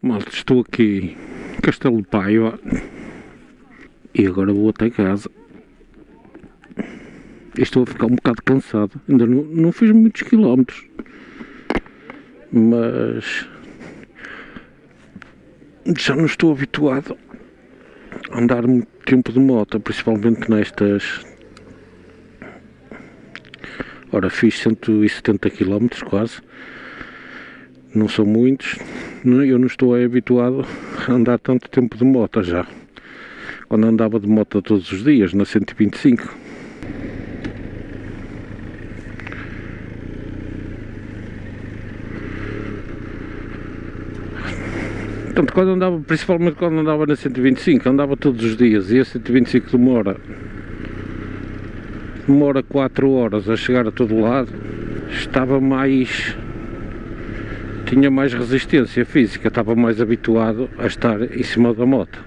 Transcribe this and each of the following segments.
Malta, estou aqui Castelo de Paiva e agora vou até casa. E Estou a ficar um bocado cansado, ainda não, não fiz muitos quilómetros, mas já não estou habituado a andar muito tempo de moto, principalmente nestas. Ora, fiz 170 km quase, não são muitos, não- eu não estou habituado a andar tanto tempo de moto já. Quando andava de moto todos os dias, na 125. Portanto, quando andava, principalmente quando andava na 125, andava todos os dias e a 125 demora demora 4 horas a chegar a todo lado, estava mais tinha mais resistência física, estava mais habituado a estar em cima da moto.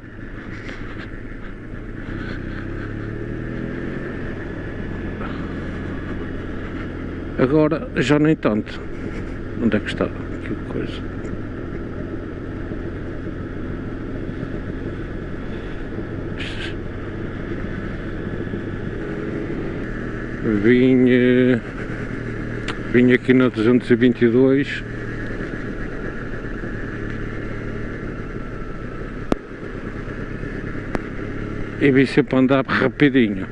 Agora já nem tanto. Onde é que está? Que coisa. Vim, vim aqui na 222 e vi sempre andar rapidinho.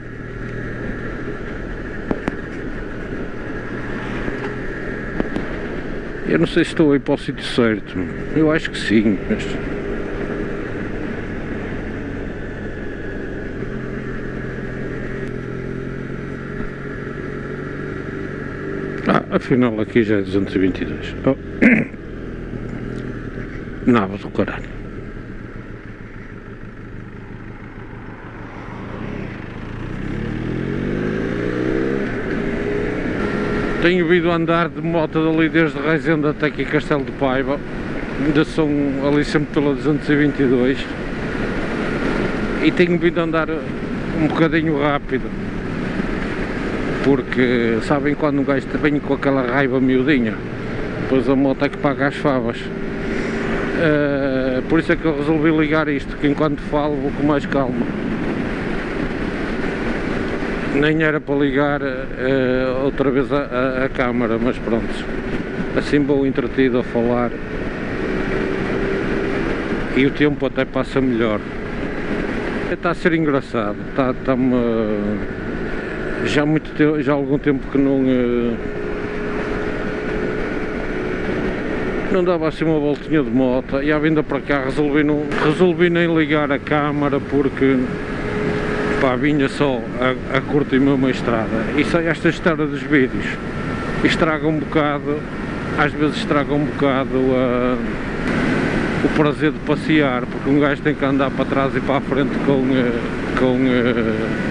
Eu não sei se estou aí para o sítio certo. Eu acho que sim, mas. Afinal aqui já é 222. Oh. Do caralho. Tenho vindo andar de moto dali desde Reisenda até aqui Castelo de Paiva. Ainda são ali sempre pela 222. E tenho vindo andar um bocadinho rápido. Porque sabem quando um gajo vem com aquela raiva miudinha. Depois a moto é que paga as favas. Eh, por isso é que eu resolvi ligar isto, que enquanto falo vou com mais calma nem era para ligar eh, outra vez a, a, a câmara, mas pronto, assim vou entretido a falar e o tempo até passa melhor. Está a ser engraçado, está, está já há tempo, já há algum tempo que não eh, não dava assim uma voltinha de moto e à vinda para cá resolvi, não, resolvi nem ligar a câmara porque pá, vinha só a, a curtir mesmo a estrada. Isso, esta história dos vídeos estraga um bocado, às vezes estraga um bocado a, o prazer de passear, porque um gajo tem que andar para trás e para a frente com, eh, com, eh,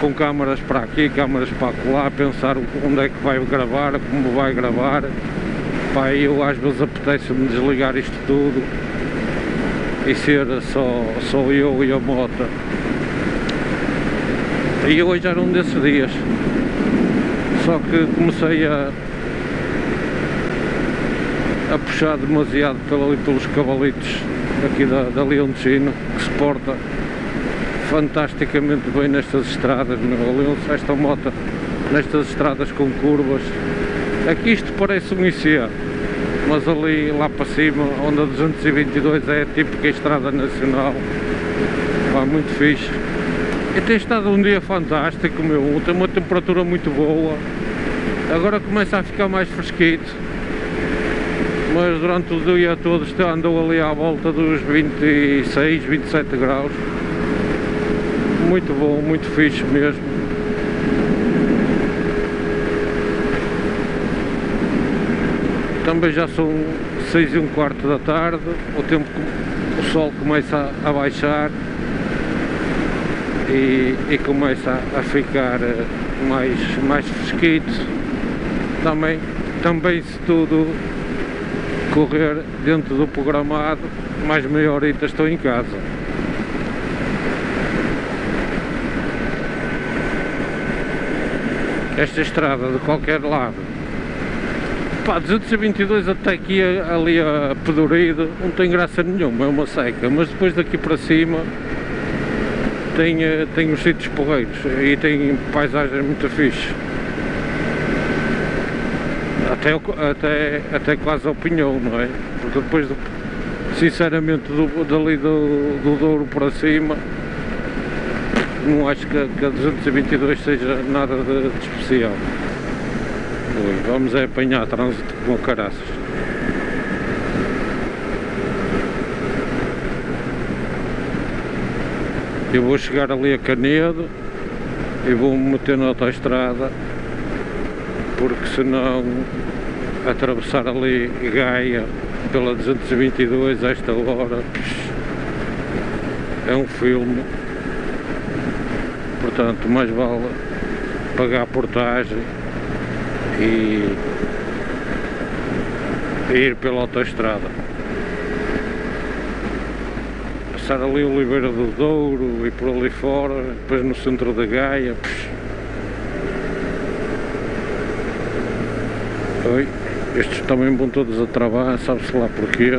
com câmaras para aqui, câmaras para lá, pensar onde é que vai gravar, como vai gravar. Pá, eu às vezes apetece-me desligar isto tudo e ser só, só eu e a moto. E hoje era um desses dias. Só que comecei a, a puxar demasiado pelo, pelos cavalitos aqui da, da Leontino, que se porta fantasticamente bem nestas estradas, meu. A Leonce, esta moto nestas estradas com curvas. Aqui isto parece um IC, mas ali lá para cima, onde a 222 é típica estrada nacional, pá, muito fixe. E tem estado um dia fantástico, meu, tem uma temperatura muito boa. Agora começa a ficar mais fresquito. Mas durante o dia todo andou ali à volta dos 26, 27 graus. Muito bom, muito fixe mesmo. Também já são 6 e um quarto da tarde, o tempo, o sol começa a, baixar e, e começa a, a ficar eh, mais, mais fresquito. Também, também se tudo correr dentro do programado, mais meia horita estou em casa. Esta estrada de qualquer lado pá, 222 até aqui ali a Pedorido não tem graça nenhuma, é uma seca, mas depois daqui para cima tem, eh, tem os sítios porreiros e tem paisagens muito fixe. Até, até, até quase ao Pinhão, não é? Porque depois, sinceramente, do, dali do, do Douro para cima, não acho que, que a 222 seja nada de, de especial. Vamos é apanhar trânsito com caraças. Eu vou chegar ali a Canedo e vou-me meter na autoestrada porque senão atravessar ali Gaia pela 222 a esta hora é um filme portanto mais vale pagar a portagem e ir pela autoestrada. Passar ali o Oliveira do Douro e por ali fora, depois no centro da Gaia. Oi, estes também vão todos a travar, sabe-se lá porquê.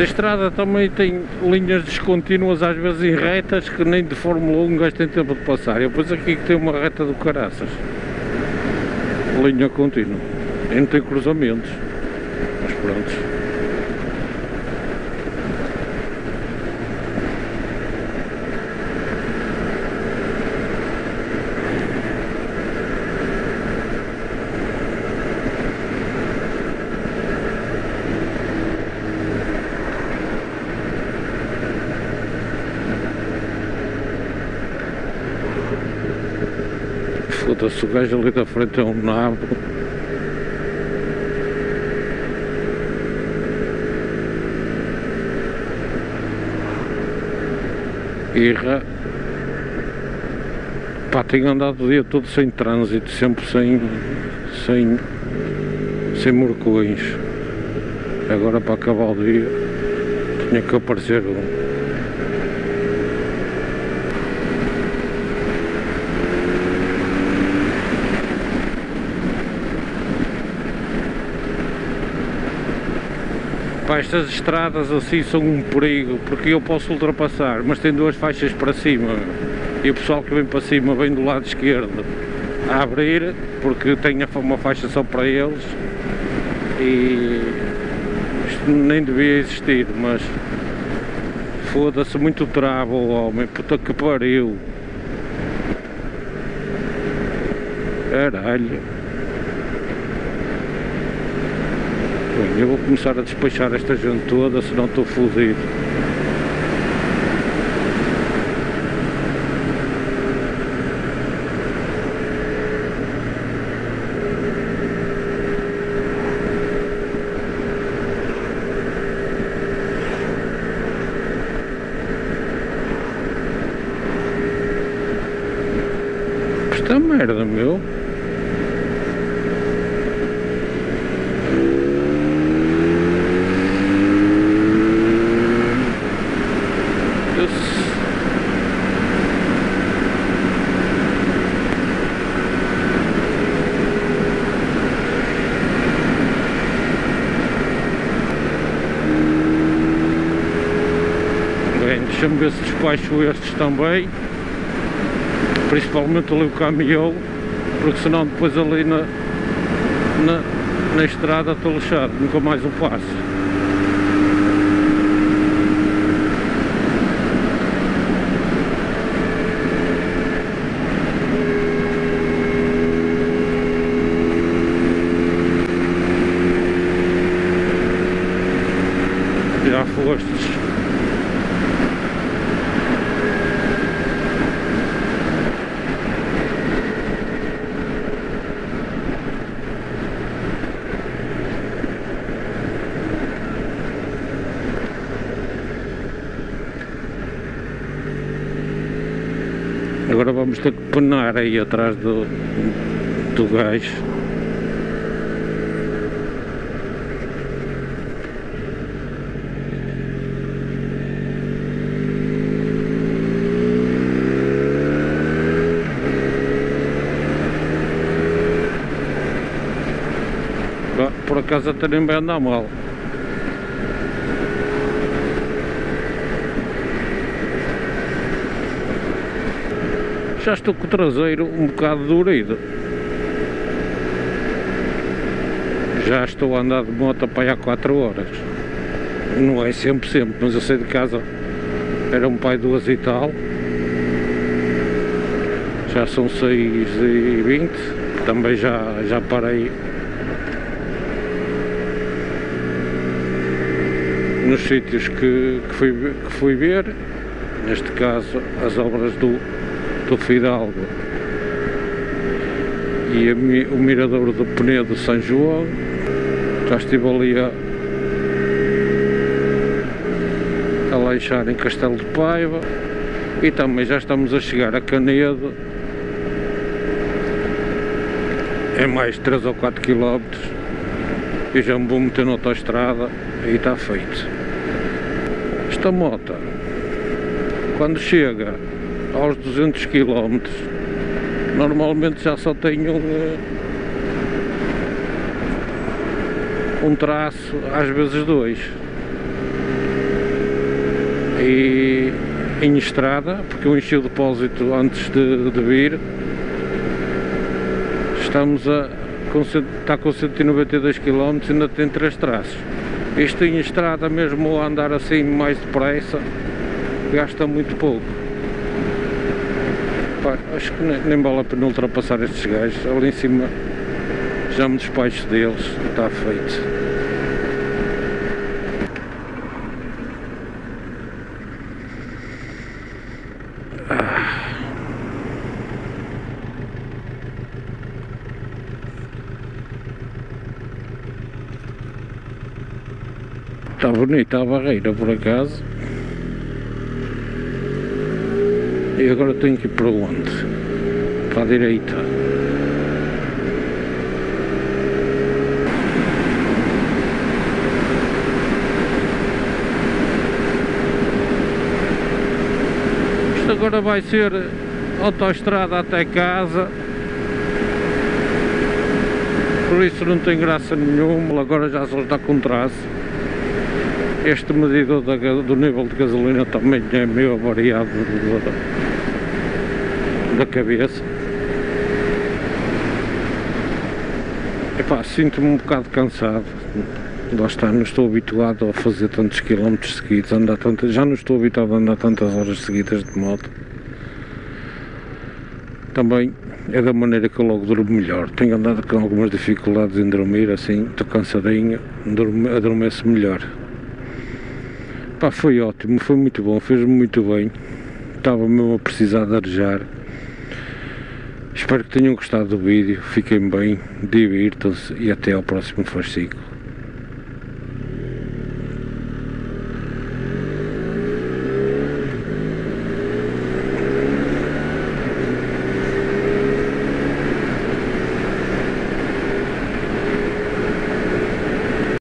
Esta estrada também tem linhas descontínuas, às vezes em retas, que nem de Fórmula 1 gajo tem tempo de passar. E depois aqui que tem uma reta do caraças. Linha contínua. E não tem cruzamentos. Mas pronto. Foda-se, o gajo ali da frente é um nabo. Irra. Pá, tenho andado o dia todo sem trânsito, sempre sem. sem. sem morcões. Agora para acabar o dia tinha que aparecer um. Pá, estas estradas assim são um perigo, porque eu posso ultrapassar, mas tem duas faixas para cima. E o pessoal que vem para cima vem do lado esquerdo a abrir, porque tem uma faixa só para eles. E isto nem devia existir, mas foda-se muito trava o homem, puta que pariu. Caralho. Eu vou começar a despachar esta gente toda, senão estou fodido. Esta merda, meu. Deixa-me ver se despacho estes também. Principalmente ali o caminhão, porque senão depois ali na, na, na estrada estou lixado, nunca mais o passo. Já fostes. Agora vamos ter que penar aí atrás do, do gajo. Por acaso até nem vai andar mal. Já estou com o traseiro um bocado dorido. Já estou a andar de moto para há 4 horas. Não é sempre, sempre, mas eu saí de casa, era um pai duas e tal. Já são 6 e 20 também já, já parei nos sítios que, que, fui, que fui ver, neste caso as obras do, do Fidalgo. E o mirador do Penedo de São João, já estive ali a, a lanchar em Castelo de Paiva. E também já estamos a chegar a Canedo. É mais 3 ou 4 km e já me vou meter na autoestrada e está feito. Esta moto quando chega aos 200 km normalmente já só tenho um, um traço, às vezes dois. E em estrada, porque eu enchi o depósito antes de, de vir estamos a com, está com 192 km e ainda tem três traços. Isto em estrada mesmo a andar assim mais depressa gasta muito pouco. Acho que nem, vale a pena ultrapassar estes gajos. Ali em cima já me despacho deles, está feito. Está bonita a barreira por acaso. E agora tenho que ir para onde? Para a direita. Isto agora vai ser autoestrada até casa. Por isso não tem graça nenhuma, agora já só está com traço. Este medidor do nível de gasolina também é meio variado da, cabeça. Epá, sinto-me um bocado cansado. Lá está, não estou habituado a fazer tantos quilómetros seguidos, andar tantas, já não estou habituado a andar tantas horas seguidas de moto. Também é da maneira que eu logo durmo melhor. Tenho andado com algumas dificuldades em dormir, assim, estou cansadinho, adormeço melhor. Pá, foi ótimo, foi muito bom, fez-me muito bem. Estava mesmo a precisar de arejar. Espero que tenham gostado do vídeo, fiquem bem, divirtam-se e até ao próximo fascículo.